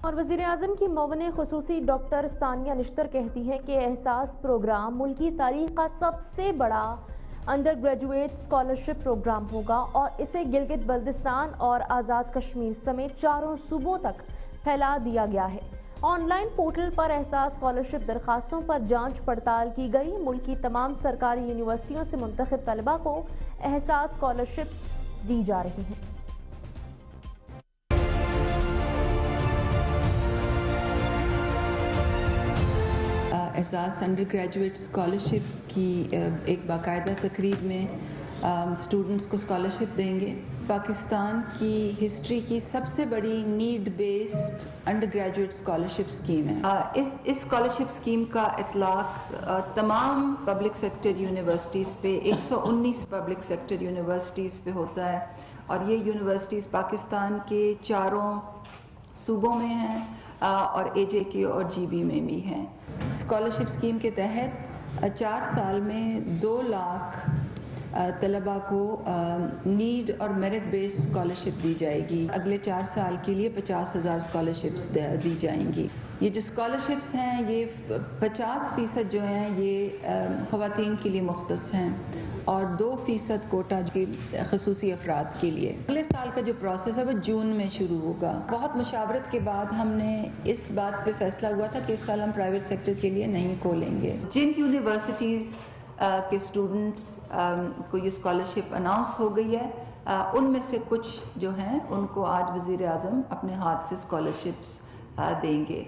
اور وزیر اعظم کی معاون خصوصی ڈاکٹر ثانیہ نشتر کہتی ہیں کہ احساس پروگرام ملکی تاریخ کا سب سے بڑا انڈر گریجویٹ اسکالرشپ پروگرام ہوگا اور اسے گلگت بلدستان اور آزاد کشمیر سمیت چاروں صوبوں تک پھیلا دیا گیا ہے۔ آن لائن پورٹل پر احساس اسکالرشپ درخواستوں پر جانچ پڑتال کی گئی۔ ملک کی تمام سرکاری یونیورسٹیوں سے منتخب طلبہ کو احساس اسکالرشپ دی جا رہی ہیں۔ احساس انڈر گریجویٹ اسکالرشپ کی ایک باقاعدہ تقریب میں اسٹوڈنٹس کو اسکالرشپ دیں گے۔ پاکستان کی ہسٹری کی سب سے بڑی need based undergraduate scholarship scheme ہے اس اسکالرشپ اسکیم کا اطلاق تمام پبلک سیکٹر یونیورسٹیز پہ، ایک سو انیس پبلک سیکٹر یونیورسٹیز پہ ہوتا ہے۔ اور یہ یونیورسٹیز پاکستان کے چاروں صوبوں میں ہیں اور اے جے کے اور جی بی میں بھی ہیں۔ اسکالرشپ اسکیم کے تحت چار سال میں دو طلبہ کو نیڈ اور میرٹ بیس اسکالرشپ دی جائے گی۔ اگلے چار سال کے لیے پچاس ہزار اسکالرشپس دی جائیں گی۔ یہ جو اسکالرشپس ہیں، یہ پچاس فیصد جو ہیں، یہ خواتین کے لیے مختص ہیں۔ اور دو فیصد کوٹا کی خصوصی افراد کے لیے۔ اگلے سال کا جو پروسیس ہے، وہ جون میں شروع ہوگا۔ بہت مشاورت کے بعد ہم نے اس بات پہ فیصلہ ہوا تھا کہ اس سال ہم پرائیویٹ سیکٹر کے لیے نہیں کھولیں گے۔ جن یونیورسٹیز کے اسٹوڈنٹس کو یہ اسکالرشپ اناؤنس ہو گئی ہے ان میں سے کچھ جو ہیں، ان کو آج وزیر اعظم اپنے ہاتھ سے اسکالرشپس دیں گے۔